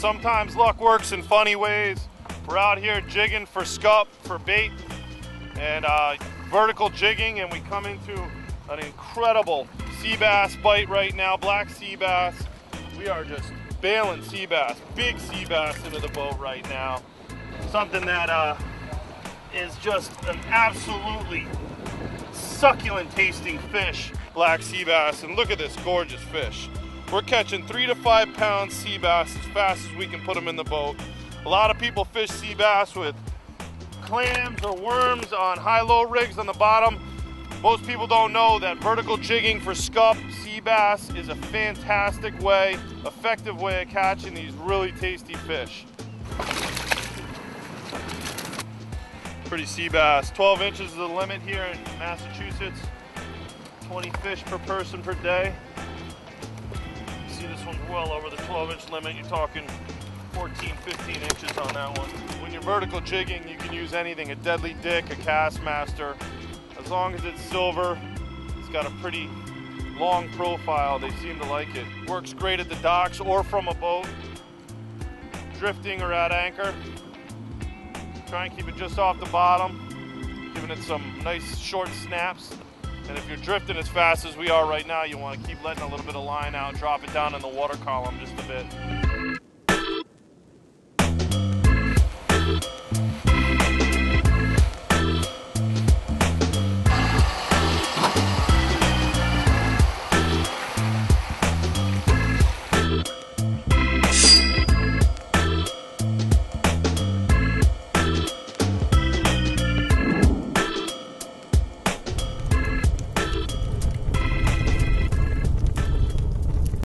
sometimes luck works in funny ways. We're out here jigging for scup, for bait, and uh, vertical jigging, and we come into an incredible sea bass bite right now, black sea bass. We are just bailing sea bass, big sea bass into the boat right now. Something that uh, is just an absolutely succulent tasting fish, black sea bass. And look at this gorgeous fish. We're catching three to five pound sea bass as fast as we can put them in the boat. A lot of people fish sea bass with clams or worms on high-low rigs on the bottom. Most people don't know that vertical jigging for scup, sea bass is a fantastic way, effective way of catching these really tasty fish. Pretty sea bass. 12 inches is the limit here in Massachusetts. 20 fish per person per day. This one's well over the 12 inch limit. You're talking 14, 15 inches on that one. When you're vertical jigging, you can use anything, a deadly dick, a Kastmaster. As long as it's silver, it's got a pretty long profile. They seem to like it. Works great at the docks or from a boat, drifting or at anchor. Try and keep it just off the bottom, giving it some nice short snaps. And if you're drifting as fast as we are right now, you want to keep letting a little bit of line out, drop it down in the water column just a bit.